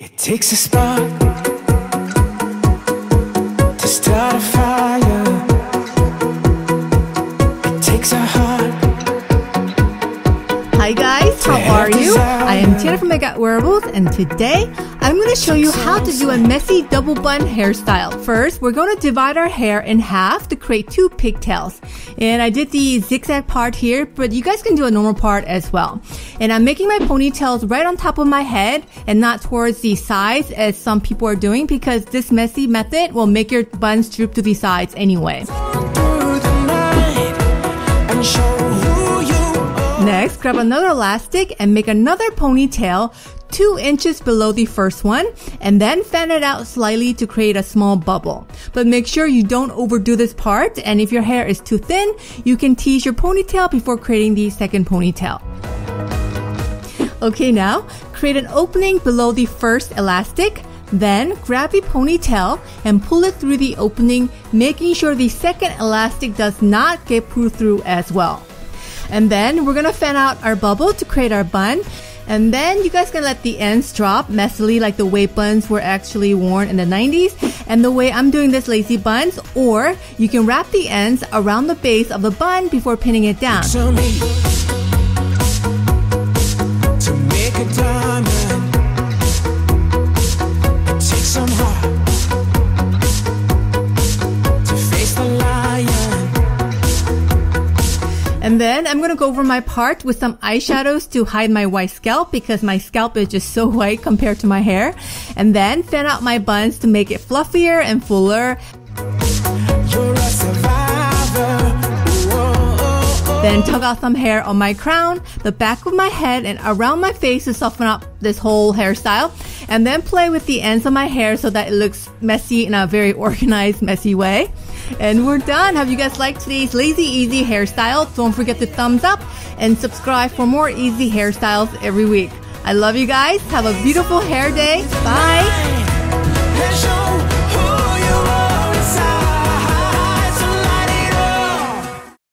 It takes a spark to start a fire. It takes a heart. Hi guys? I am Tina from MakeupWearables and today I'm going to show you how to do a messy double bun hairstyle. First, we're going to divide our hair in half to create two pigtails. And I did the zigzag part here, but you guys can do a normal part as well. And I'm making my ponytails right on top of my head and not towards the sides as some people are doing because this messy method will make your buns droop to the sides anyway. Next, grab another elastic and make another ponytail two inches below the first one and then fan it out slightly to create a small bubble. But make sure you don't overdo this part and if your hair is too thin, you can tease your ponytail before creating the second ponytail. Okay, now create an opening below the first elastic. Then grab the ponytail and pull it through the opening, making sure the second elastic does not get pulled through as well. And then we're gonna fan out our bubble to create our bun. And then you guys can let the ends drop messily like the way buns were actually worn in the 90s and the way I'm doing this lazy buns or you can wrap the ends around the base of the bun before pinning it down. And then I'm gonna go over my part with some eyeshadows to hide my white scalp because my scalp is just so white compared to my hair. And then fan out my buns to make it fluffier and fuller. Then tug out some hair on my crown, the back of my head, and around my face to soften up this whole hairstyle. And then play with the ends of my hair so that it looks messy in a very organized, messy way. And we're done. Have you guys liked today's lazy, easy hairstyle? Don't forget to thumbs up and subscribe for more easy hairstyles every week. I love you guys. Have a beautiful hair day. Bye.